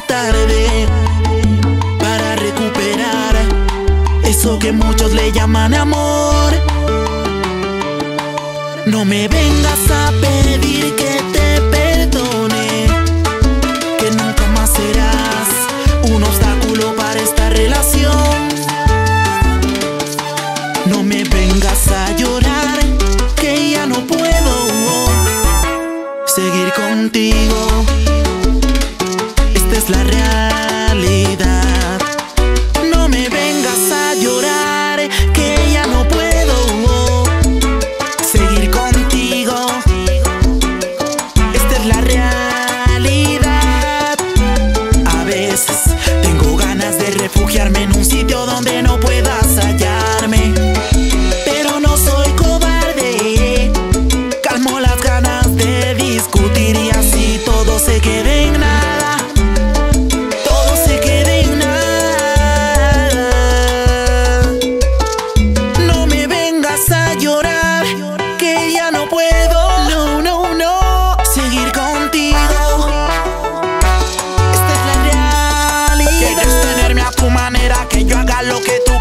tarde para recuperar eso que muchos le llaman amor. No me vengas a pedir que te perdone, que nunca más serás un obstáculo para esta relación. No me vengas a llorar, que ya no puedo seguir contigo. La realidad. No me vengas a llorar, que ya no puedo seguir contigo. Esta es la realidad. A veces tengo ganas de refugiarme en un sitio yo haga lo que tú